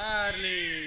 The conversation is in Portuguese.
Charlie!